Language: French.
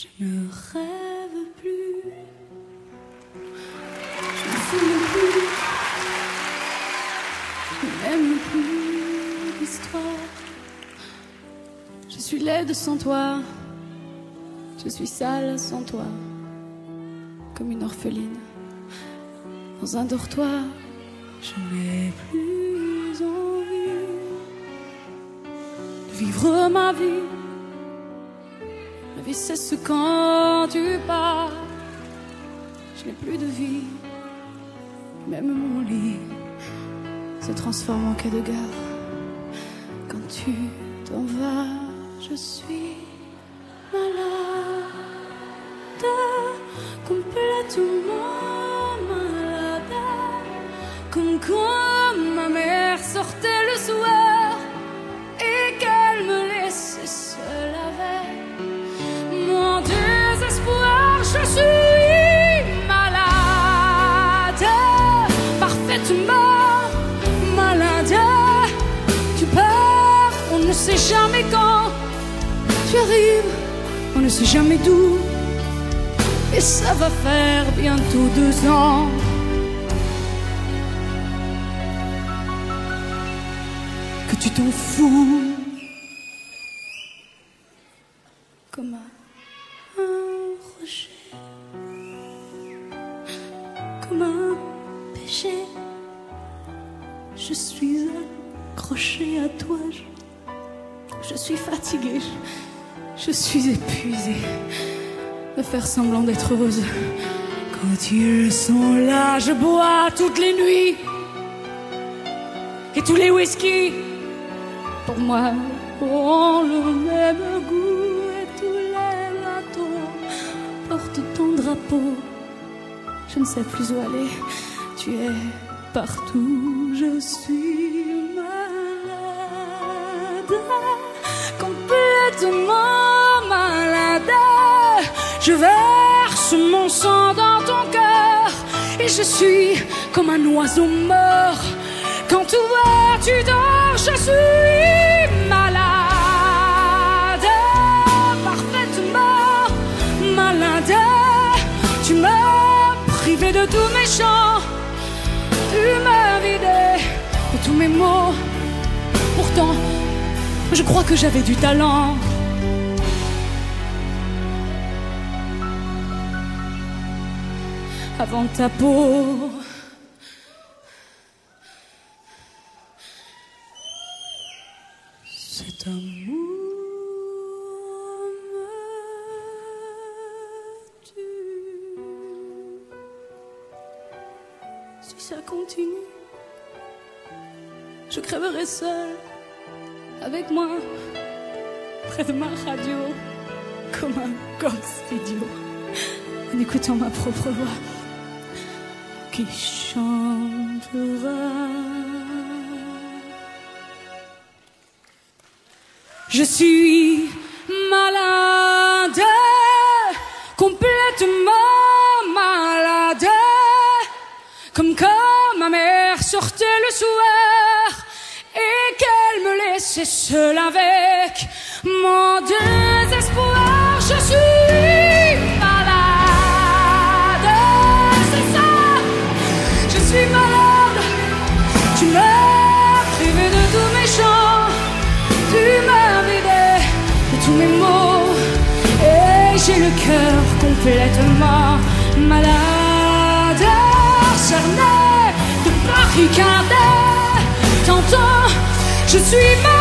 Je ne rêve plus. Je ne fume plus. Je n'aime plus l'histoire. Je suis laide sans toi. Je suis sale sans toi. Comme une orpheline. Dans un dortoir. Je n'ai plus envie de vivre ma vie. Vie cesse quand tu pars. Je n'ai plus de vie. Même mon lit se transforme en quai de gare. Quand tu t'en vas, je suis malade, complètement parfaitement malade. Tu pars, on ne sait jamais quand. Tu arrives, on ne sait jamais d'où. Et ça va faire bientôt deux ans. Que tu t'en fous. Comme un rocher. Comme un Je suis accrochée à toi. Je, suis fatiguée. Je, je suis épuisée de faire semblant d'être heureuse. Quand ils sont là, je bois toutes les nuits. Et tous les whisky, pour moi, ont le même goût. Et tous les bateaux portent ton drapeau. Je ne sais plus où aller. Tu es partout. Je suis malade, complètement malade. Je verse mon sang dans ton cœur et je suis comme un oiseau mort. Quand toi tu dors, je suis malade, parfaitement malade. Tu m'as privé de tous mes chants, mes mots. Pourtant, je crois que j'avais du talent. avant ta peau. Cet amour. Si ça continue, je crèverai seule avec moi près de ma radio comme un gosse idiot en écoutant ma propre voix qui chantera. Je suis malade, complètement malade, comme quand ma mère sortait le soir et qu'elle me laissait seule avec mon désespoir. Je suis malade, c'est ça. Je suis malade. Tu m'as privé de tous mes chants. Tu m'as vidé de tous mes mots. Et j'ai le cœur complètement malade. Cerné de barricade. Je suis malade.